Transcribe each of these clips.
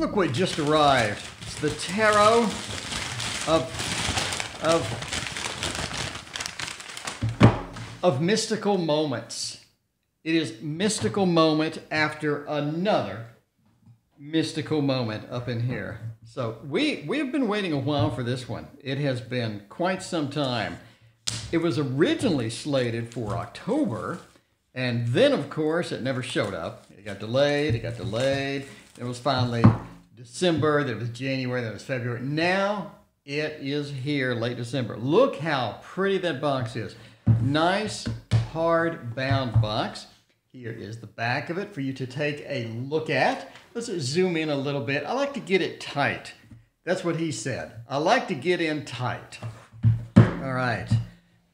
Look what just arrived. It's the tarot of of of mystical moments. It is mystical moment after another mystical moment up in here. So we we have been waiting a while for this one. It has been quite some time. It was originally slated for October, and then of course it never showed up. It got delayed, it got delayed. It was finally December, then it was January, then it was February. Now it is here late December. Look how pretty that box is. Nice hard bound box. Here is the back of it for you to take a look at. Let's zoom in a little bit. I like to get it tight. That's what he said. I like to get in tight. All right.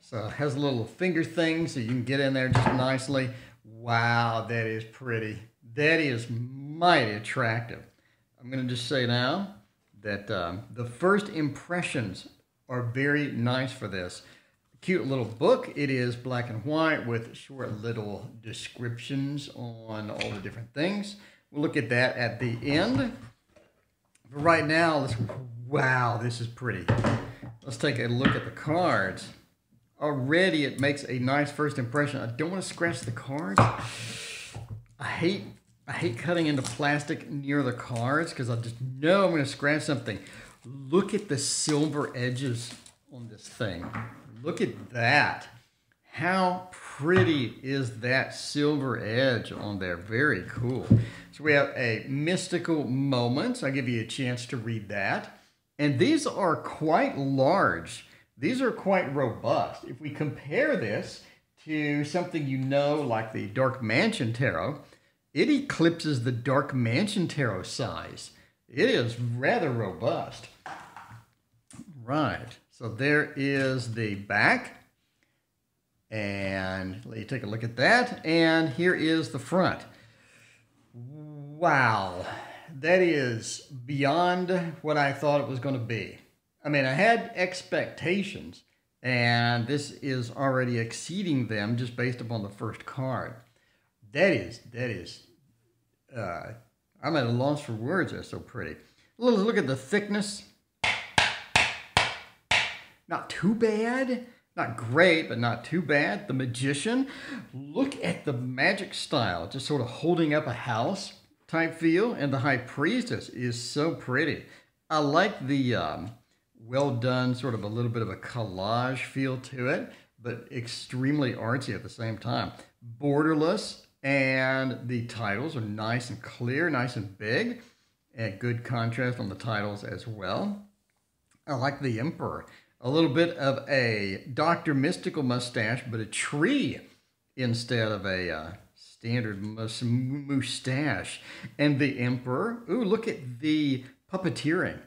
So it has a little finger thing so you can get in there just nicely. Wow, that is pretty. That is mighty attractive. I'm going to just say now that um, the first impressions are very nice for this cute little book. It is black and white with short little descriptions on all the different things. We'll look at that at the end. But right now, let's, wow, this is pretty. Let's take a look at the cards. Already it makes a nice first impression. I don't want to scratch the cards. I hate I hate cutting into plastic near the cards because I just know I'm going to scratch something. Look at the silver edges on this thing. Look at that. How pretty is that silver edge on there? Very cool. So we have a mystical moment. I'll give you a chance to read that. And these are quite large. These are quite robust. If we compare this to something you know like the Dark Mansion Tarot, it eclipses the Dark Mansion Tarot size. It is rather robust. Right. So there is the back. And let you take a look at that. And here is the front. Wow. That is beyond what I thought it was going to be. I mean, I had expectations, and this is already exceeding them just based upon the first card. That is, that is, uh, I'm at a loss for words. They're so pretty. Let's look at the thickness. Not too bad. Not great, but not too bad. The Magician. Look at the magic style, just sort of holding up a house type feel. And the High Priestess is so pretty. I like the um, well done, sort of a little bit of a collage feel to it, but extremely artsy at the same time. Borderless, and the titles are nice and clear, nice and big, and good contrast on the titles as well. I like the Emperor a little bit of a Dr. Mystical mustache, but a tree instead of a uh, standard mus- mustache. And the Emperor, ooh, look at the puppeteering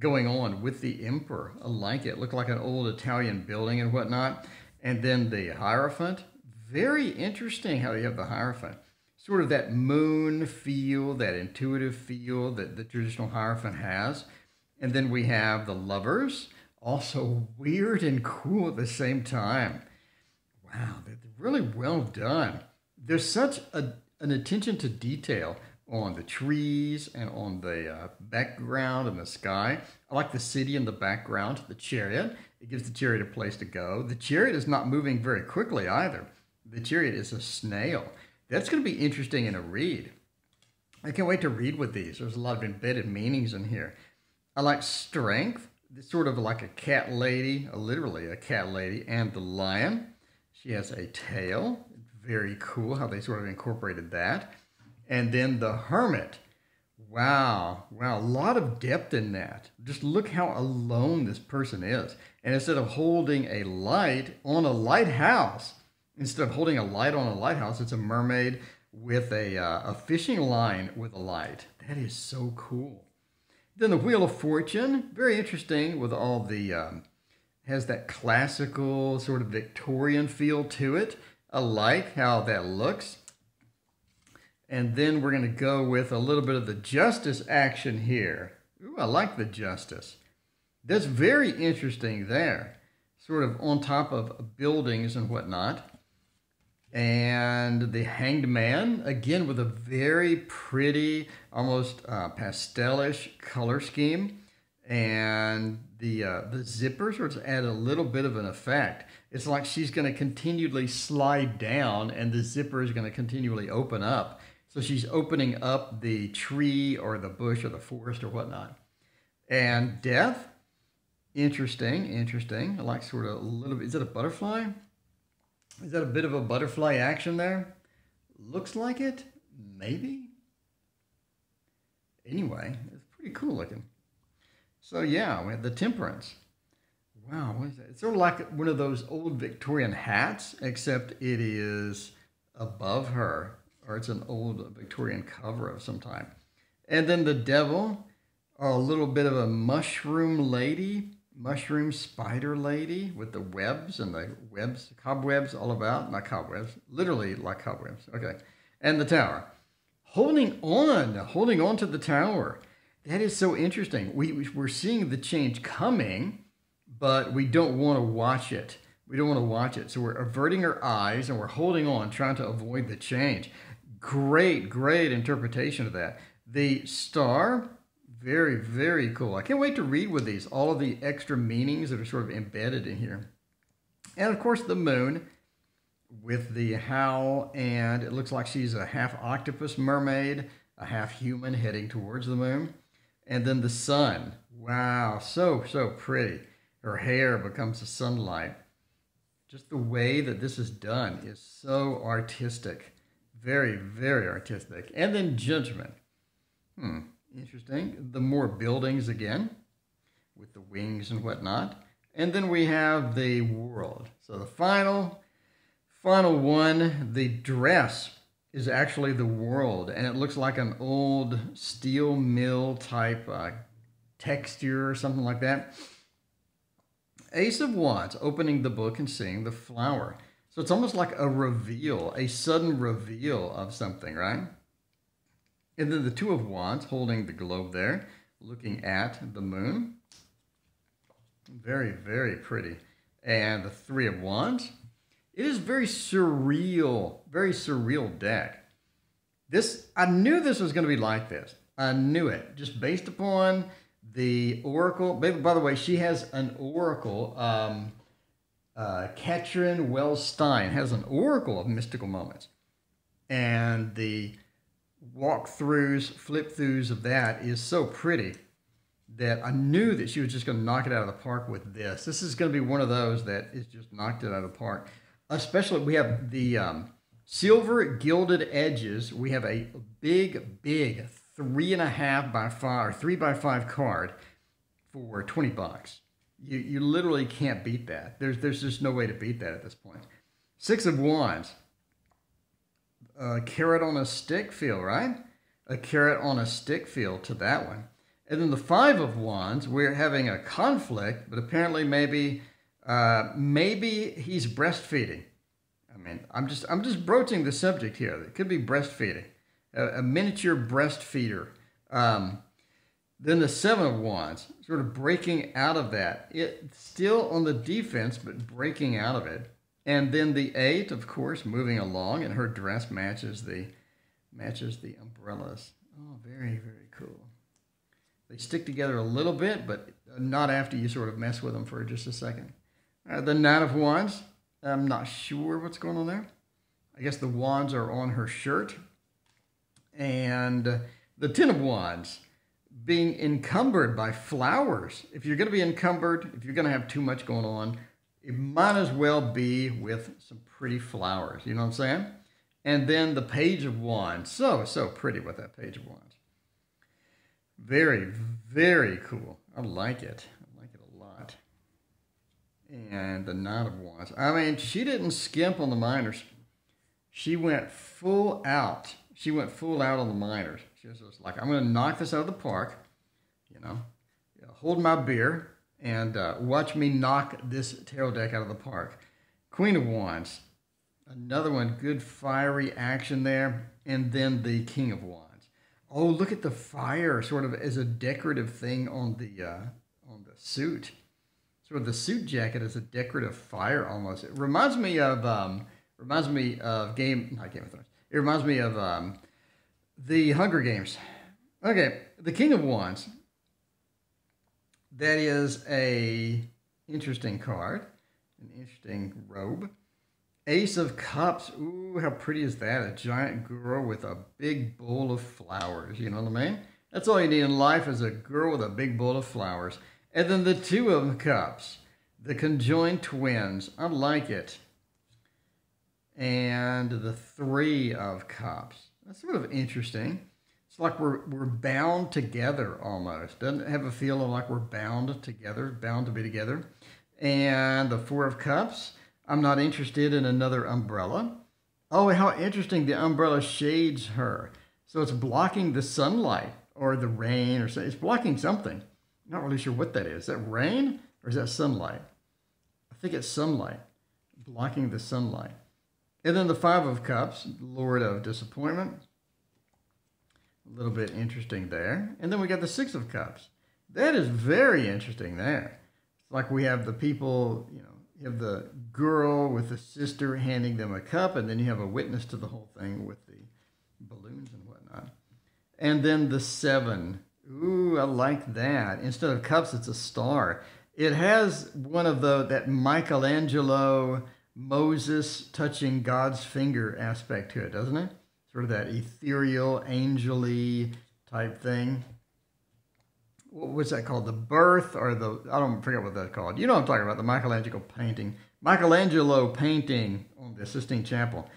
going on with the Emperor. I like it. Look like an old Italian building and whatnot. And then the Hierophant, very interesting how you have the Hierophant. Sort of that moon feel, that intuitive feel that the traditional Hierophant has. And then we have the Lovers also weird and cool at the same time. Wow, they're really well done. There's such a, an attention to detail on the trees and on the uh, background and the sky. I like the city in the background, the chariot. It gives the chariot a place to go. The chariot is not moving very quickly either. The chariot is a snail. That's going to be interesting in a read. I can't wait to read with these. There's a lot of embedded meanings in here. I like strength This sort of like a cat lady, uh, literally a cat lady, and the lion. She has a tail. Very cool how they sort of incorporated that. And then the hermit. Wow, wow, a lot of depth in that. Just look how alone this person is. And instead of holding a light on a lighthouse, instead of holding a light on a lighthouse, it's a mermaid with a, uh, a fishing line with a light. That is so cool. Then the Wheel of Fortune, very interesting with all the, um, has that classical sort of Victorian feel to it. I like how that looks. And then we're going to go with a little bit of the justice action here. Ooh, I like the justice. That's very interesting there. Sort of on top of buildings and whatnot. And the Hanged Man, again with a very pretty, almost uh, pastelish color scheme. And the uh, the zipper sort of add a little bit of an effect. It's like she's going to continually slide down, and the zipper is going to continually open up. So she's opening up the tree or the bush or the forest or whatnot. And death, interesting, interesting. I like sort of a little bit. Is it a butterfly? Is that a bit of a butterfly action there? Looks like it. Maybe. Anyway, it's pretty cool looking. So yeah, we have the temperance. Wow, what is that? It's sort of like one of those old Victorian hats, except it is above her, or it's an old Victorian cover of some type. And then the devil, or a little bit of a mushroom lady, mushroom spider lady with the webs and the webs, cobwebs all about, not cobwebs, literally like cobwebs. Okay. And the tower. Holding on, holding on to the tower. That is so interesting. We, we're seeing the change coming, but we don't want to watch it. We don't want to watch it. So we're averting our eyes and we're holding on, trying to avoid the change. Great, great interpretation of that. The star, very, very cool. I can't wait to read with these, all of the extra meanings that are sort of embedded in here. And of course, the moon with the howl, and it looks like she's a half octopus mermaid, a half human heading towards the moon. And then the sun. Wow, so, so pretty. Her hair becomes the sunlight. Just the way that this is done is so artistic. Very, very artistic. And then judgment. Hmm, interesting. The more buildings again, with the wings and whatnot. And then we have the world. So the final, final one, the dress is actually the world, and it looks like an old steel mill type uh, texture or something like that. Ace of Wands, opening the book and seeing the flower. So it's almost like a reveal, a sudden reveal of something, right? And then the Two of Wands holding the globe there, looking at the moon. Very, very pretty. And the Three of Wands. It is very surreal, very surreal deck. This, I knew this was going to be like this. I knew it, just based upon the oracle. By the way, she has an oracle. Um, uh, Catrin has an oracle of mystical moments, and the walkthroughs, flip throughs of that is so pretty that I knew that she was just going to knock it out of the park with this. This is going to be one of those that is just knocked it out of the park. Especially, we have the um, silver gilded edges. We have a big, big three and a half by five or three by five card for 20 bucks. You, you literally can't beat that. There's, there's just no way to beat that at this point. Six of Wands. A carrot on a stick feel, right? A carrot on a stick feel to that one. And then the Five of Wands, we're having a conflict, but apparently maybe uh, maybe he's breastfeeding. I mean, I'm just I'm just broaching the subject here. It could be breastfeeding, a, a miniature breastfeeder. Um, then the Seven of Wands, sort of breaking out of that. It still on the defense, but breaking out of it. And then the Eight, of course, moving along, and her dress matches the matches the umbrellas. Oh, very very cool. They stick together a little bit, but not after you sort of mess with them for just a second. Uh, the Nine of Wands, I'm not sure what's going on there. I guess the wands are on her shirt. And the Ten of Wands, being encumbered by flowers. If you're going to be encumbered, if you're going to have too much going on, it might as well be with some pretty flowers. You know what I'm saying? And then the Page of Wands. So, so pretty with that Page of Wands. Very, very cool. I like it. I like it a lot. And the Knight of Wands. I mean, she didn't skimp on the minors. She went full out. She went full out on the minors. She was like, I'm going to knock this out of the park, you know, hold my beer and uh, watch me knock this tarot deck out of the park. Queen of Wands, another one, good fiery action there. And then the King of Wands. Oh, look at the fire, sort of as a decorative thing on the uh, on the suit. Sort of the suit jacket is a decorative fire almost. It reminds me of um, Reminds me of Game, not Game of Thrones. It reminds me of um, the Hunger Games. Okay, the King of Wands. That is a interesting card, an interesting robe. Ace of Cups. Ooh, how pretty is that? A giant girl with a big bowl of flowers. You know what I mean? That's all you need in life is a girl with a big bowl of flowers. And then the Two of Cups, the conjoined twins. I like it. And the Three of Cups. That's sort of interesting. It's like we're, we're bound together almost. Doesn't it have a feeling like we're bound together, bound to be together. And the Four of Cups. I'm not interested in another umbrella. Oh, how interesting the umbrella shades her. So it's blocking the sunlight or the rain or something. It's blocking something. Not really sure what that is. Is that rain or is that sunlight? I think it's sunlight, blocking the sunlight. And then the Five of Cups, Lord of Disappointment. A little bit interesting there. And then we got the Six of Cups. That is very interesting there. It's like we have the people, you know, you have the girl with the sister handing them a cup, and then you have a witness to the whole thing with the balloons and whatnot. And then the seven. Ooh, I like that. Instead of cups, it's a star. It has one of the that Michelangelo Moses touching God's finger aspect to it, doesn't it? Sort of that ethereal, angely type thing. What was that called? The birth or the I don't forget what that's called. You know what I'm talking about, the Michelangelo painting. Michelangelo painting on the Sistine Chapel.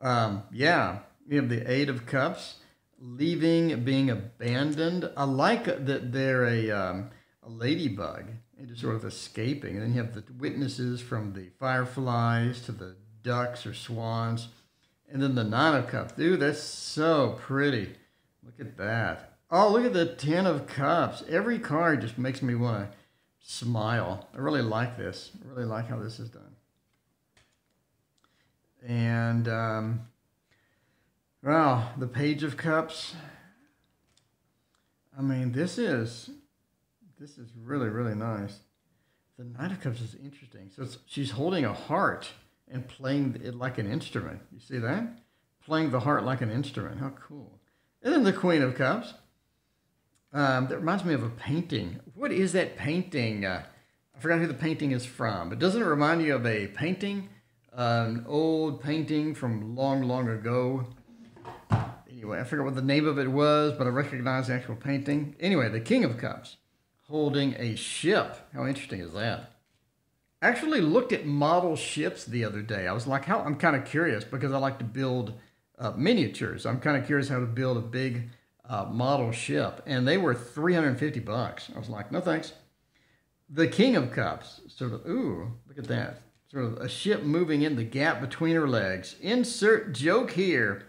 Um, yeah, you have the Eight of Cups leaving, being abandoned. I like that they're a, um, a ladybug and just sort of escaping. And then you have the witnesses from the fireflies to the ducks or swans. And then the Nine of Cups. Dude, that's so pretty. Look at that. Oh, look at the Ten of Cups. Every card just makes me want to smile. I really like this. I really like how this is done. And um, well, the Page of Cups. I mean, this is this is really really nice. The Knight of Cups is interesting. So she's holding a heart and playing it like an instrument. You see that? Playing the heart like an instrument. How cool! And then the Queen of Cups. Um, that reminds me of a painting. What is that painting? Uh, I forgot who the painting is from, but doesn't it remind you of a painting? Uh, an old painting from long, long ago Anyway, I forgot what the name of it was, but I recognize the actual painting. Anyway, the King of Cups holding a ship. How interesting is that? Actually looked at model ships the other day. I was like, how I'm kind of curious because I like to build uh, miniatures. I'm kind of curious how to build a big uh, model ship, and they were 350 bucks. I was like, no thanks. The King of Cups, sort of, ooh, look at that. Sort of a ship moving in the gap between her legs. Insert joke here.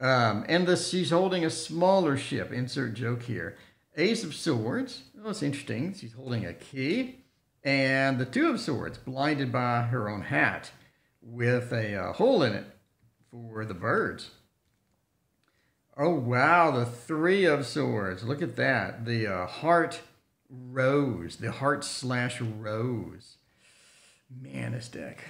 Um, and this, she's holding a smaller ship. Insert joke here. Ace of Swords. Oh, that's interesting. She's holding a key. And the Two of Swords, blinded by her own hat with a uh, hole in it for the birds. Oh, wow. The Three of Swords. Look at that. The uh, heart rose. The heart slash rose. Man, this deck.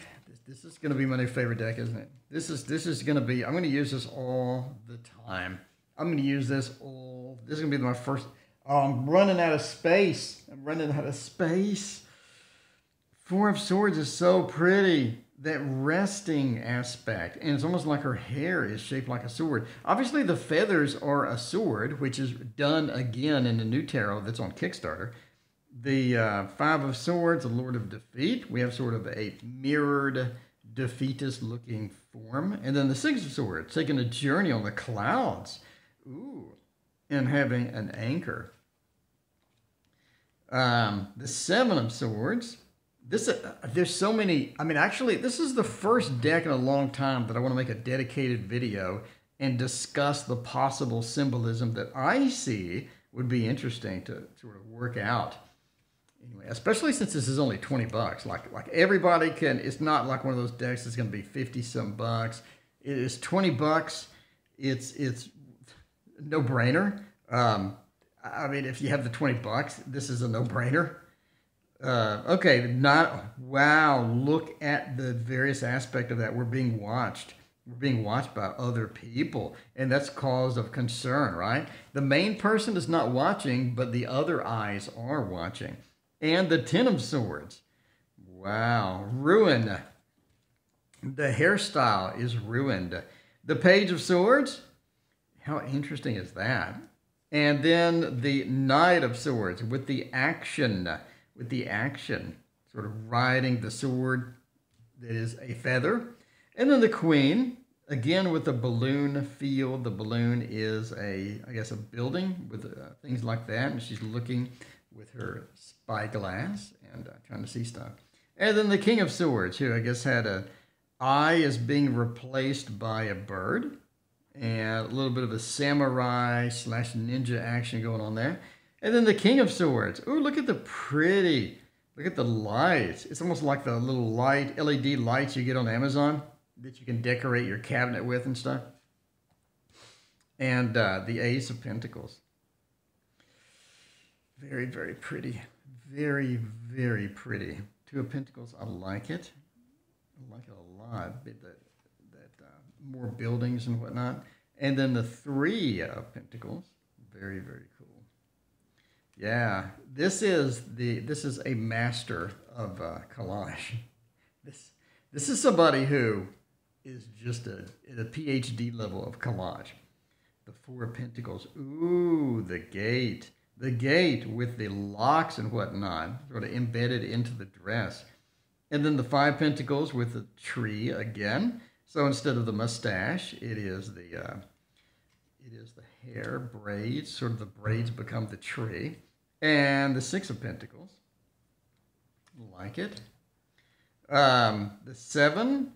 This is going to be my new favorite deck, isn't it? This is this is going to be. I'm going to use this all the time. I'm going to use this all. This is going to be my first. Oh, I'm running out of space. I'm running out of space. Four of Swords is so pretty. That resting aspect, and it's almost like her hair is shaped like a sword. Obviously, the feathers are a sword, which is done again in the new tarot that's on Kickstarter the uh, Five of Swords, the Lord of Defeat. We have sort of a mirrored defeatist looking form. And then the Six of Swords, taking a journey on the clouds. Ooh. And having an anchor. Um, the Seven of Swords. This uh, there's so many. I mean, actually, this is the first deck in a long time that I want to make a dedicated video and discuss the possible symbolism that I see would be interesting to sort of work out anyway, especially since this is only 20 bucks. Like like everybody can it's not like one of those decks that's going to be 50 some bucks. It is 20 bucks. It's it's no brainer. Um, I mean, if you have the 20 bucks, this is a no brainer. Uh, okay, not wow. Look at the various aspect of that. We're being watched. We're being watched by other people, and that's cause of concern, right? The main person is not watching, but the other eyes are watching. And the Ten of Swords. Wow, ruin. The hairstyle is ruined. The Page of Swords. How interesting is that? And then the Knight of Swords with the action with the action, sort of riding the sword that is a feather. And then the queen, again with the balloon feel. The balloon is a, I guess, a building with uh, things like that. And she's looking with her spyglass and uh, trying to see stuff. And then the king of swords, who I guess had a eye is being replaced by a bird. And a little bit of a samurai slash ninja action going on there. And then the King of Swords. Ooh, look at the pretty. Look at the lights. It's almost like the little light, LED lights you get on Amazon that you can decorate your cabinet with and stuff. And uh, the Ace of Pentacles. Very, very pretty. Very, very pretty. Two of Pentacles, I like it. I like it a lot. That, that uh, more buildings and whatnot. And then the Three of Pentacles. Very, very. Yeah, this is the this is a master of uh, collage. This this is somebody who is just a at a PhD level of collage. The Four Pentacles. Ooh, the gate. The gate with the locks and whatnot, sort of embedded into the dress. And then the Five Pentacles with the tree again. So instead of the mustache, it is the uh, it is the hair braids. Sort of the braids become the tree. And the Six of Pentacles. Like it. Um, the Seven.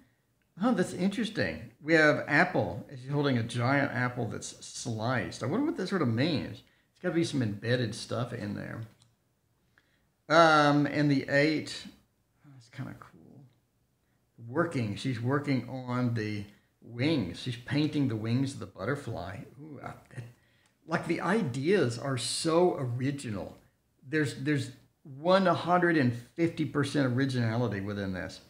Oh, that's interesting. We have apple. She's holding a giant apple that's sliced. I wonder what that sort of means. It's got to be some embedded stuff in there. Um, and the eight, oh, it's kind of cool. Working. She's working on the wings. She's painting the wings of the butterfly. Ooh, like the ideas are so original. There's there's 150% originality within this.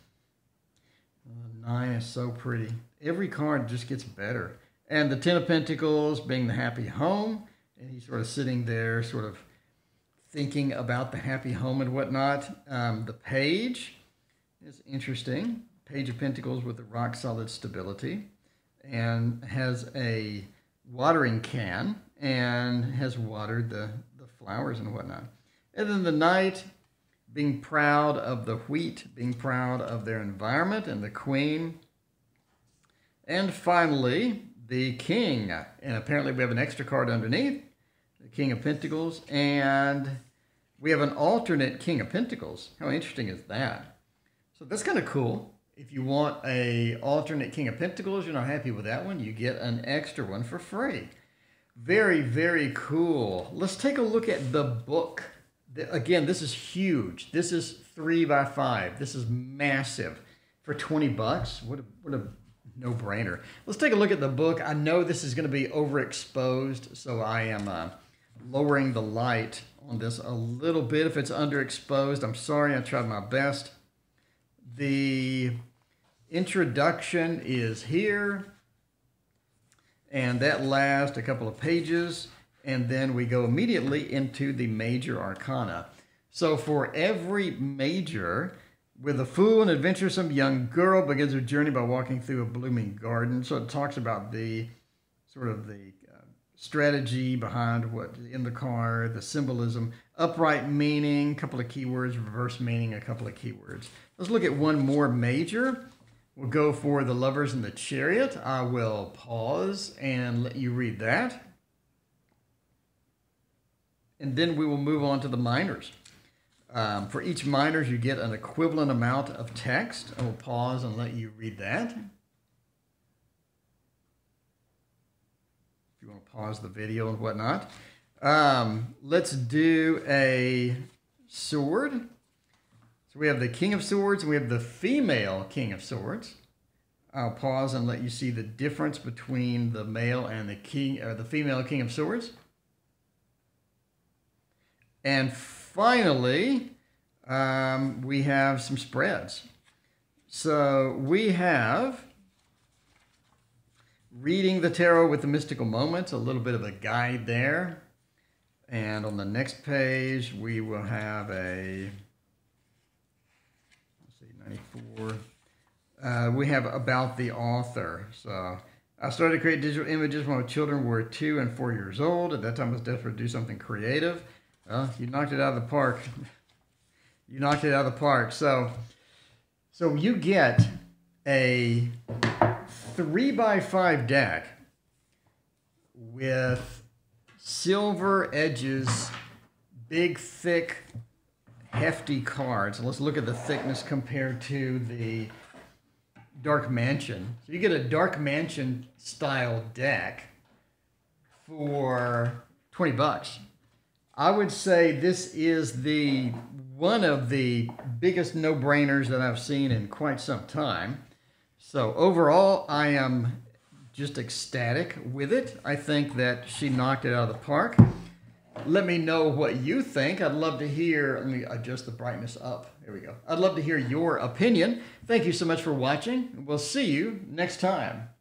Uh, nine is so pretty. Every card just gets better. And the Ten of Pentacles being the happy home, and he's sort of sitting there, sort of thinking about the happy home and whatnot. Um, the Page is interesting. Page of Pentacles with the rock solid stability, and has a watering can and has watered the, the flowers and whatnot. And then the Knight being proud of the wheat, being proud of their environment and the queen. And finally, the king. And apparently we have an extra card underneath, the King of Pentacles, and we have an alternate King of Pentacles. How interesting is that? So that's kind of cool. If you want a alternate King of Pentacles, you're not happy with that one, you get an extra one for free. Very, very cool. Let's take a look at the book. Again, this is huge. This is three by five. This is massive. For 20 bucks, what a, what a no-brainer. Let's take a look at the book. I know this is going to be overexposed, so I am uh, lowering the light on this a little bit. If it's underexposed, I'm sorry. I tried my best. The introduction is here and that lasts a couple of pages, and then we go immediately into the major arcana. So for every major, with a fool and adventuresome young girl begins her journey by walking through a blooming garden. So it talks about the sort of the uh, strategy behind what in the card, the symbolism, upright meaning, a couple of keywords, reverse meaning, a couple of keywords. Let's look at one more major. We'll go for the lovers in the chariot. I will pause and let you read that. And then we will move on to the minors. Um, for each minors, you get an equivalent amount of text. I will pause and let you read that. If you want to pause the video and whatnot. Um, let's do a sword. So we have the King of Swords and we have the female King of Swords. I'll pause and let you see the difference between the male and the king or the female King of Swords. And finally, um, we have some spreads. So we have reading the tarot with the mystical moments, a little bit of a guide there. And on the next page, we will have a, 94. Uh, we have about the author. So I started to create digital images when my children were two and four years old. At that time, I was desperate to do something creative. Well, you knocked it out of the park. you knocked it out of the park. So, so you get a three by five deck with silver edges, big, thick, hefty cards. Let's look at the thickness compared to the Dark Mansion. So you get a Dark Mansion style deck for 20 bucks. I would say this is the one of the biggest no-brainers that I've seen in quite some time. So overall, I am just ecstatic with it. I think that she knocked it out of the park. Let me know what you think. I'd love to hear, let me adjust the brightness up. There we go. I'd love to hear your opinion. Thank you so much for watching. We'll see you next time.